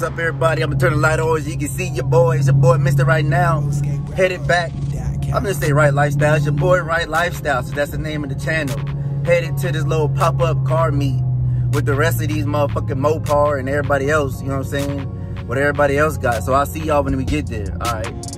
What's up, everybody? I'm gonna turn the light on so you can see your boy. It's your boy, Mister Right Now. Headed back. I'm gonna say Wright Lyfestyle. It's your boy, Wright Lyfestyle. So that's the name of the channel. Headed to this little pop-up car meet with the rest of these motherfucking Mopar and everybody else. You know what I'm saying? What everybody else got. So I'll see y'all when we get there. All right.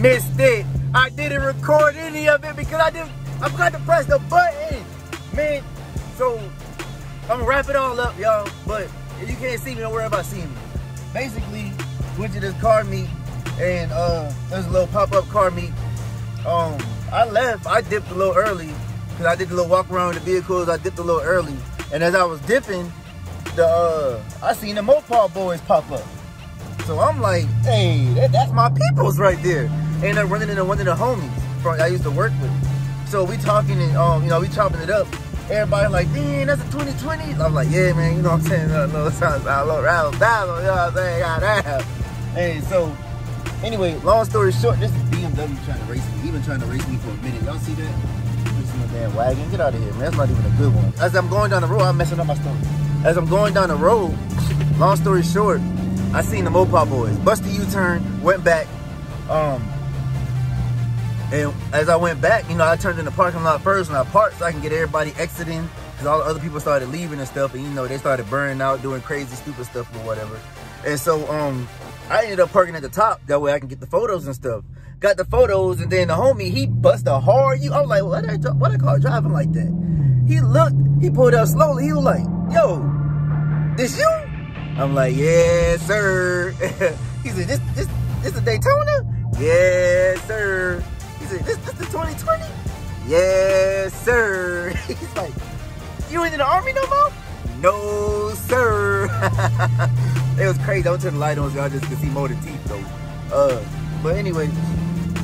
Missed it. I didn't record any of it because I didn't, I forgot to press the button. Man, so I'm gonna wrap it all up, y'all. But if you can't see me, don't worry about seeing me. Basically, went to this car meet and uh, there's a little pop-up car meet. Um, I left, I dipped a little early because I did a little walk around the vehicles. I dipped a little early. And as I was dipping, the uh, I seen the Mopar boys pop up. So I'm like, hey, that, that's my peoples right there. And I'm running into one of the homies from I used to work with. So we talking and um, you know, we chopping it up. Everybody like, damn, that's a 2020. I'm like, yeah, man, you know what I'm saying? A little sounds a little rattle down, you know what I'm saying? Got that. Hey, so anyway, long story short, this is BMW trying to race me. He been trying to race me for a minute. Y'all see that? This is damn wagon. Get out of here, man. That's not even a good one. As I'm going down the road, I'm messing up my story. As I'm going down the road, long story short, I seen the Mopar boys. Busted U-turn, went back. Um, and as I went back, you know, I turned in the parking lot first and I parked so I can get everybody exiting because all the other people started leaving and stuff. And, you know, they started burning out, doing crazy, stupid stuff or whatever. And so um, I ended up parking at the top. That way I can get the photos and stuff. Got the photos and then the homie, he bust a hard you. I was like, what I, what I call driving like that? He looked, he pulled up slowly. He was like, yo, this you? I'm like, yes, sir. he said, this, this, this a Daytona? Yes, sir. Said, this, this the 2020? Yes, sir. He's like, you ain't in the army no more? No, sir. it was crazy. I went to the light on so I just could see more of the teeth though. Uh, but anyway,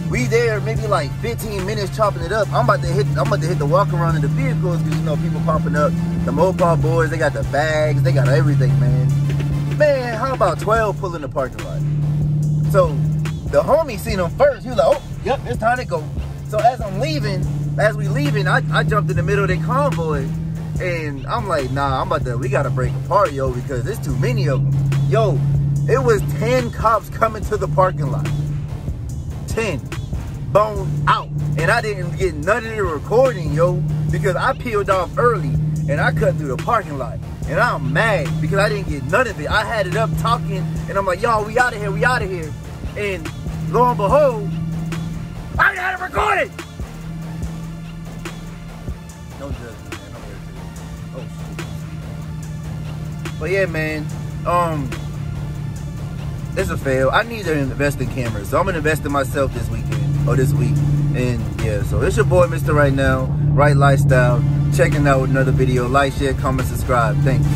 we there maybe like 15 minutes chopping it up. I'm about to hit I'm about to hit the walk around in the vehicles because you know people popping up. The Mopar boys, they got the bags, they got everything, man. Man, how about 12 pulling the parking lot? So the homie seen them first. He was like, oh, yep, it's time to go. So as I'm leaving, as we leaving, I, I jumped in the middle of the convoy. And I'm like, nah, I'm about to, we gotta break apart, yo, because there's too many of them. Yo, it was 10 cops coming to the parking lot. 10. Bone out. And I didn't get none of the recording, yo, because I peeled off early and I cut through the parking lot. And I'm mad because I didn't get none of it. I had it up talking and I'm like, y'all, we out of here, we out of here. And lo and behold, I got it recorded. No judgment, man. I'm irritated. Oh shit. But yeah, man. Um, it's a fail. I need to invest in cameras, so I'm gonna invest in myself this weekend or this week. And yeah, so it's your boy, Mr. Right Now, Wright Lyfestyle. Checking out another video. Like, share, comment, subscribe. Thanks.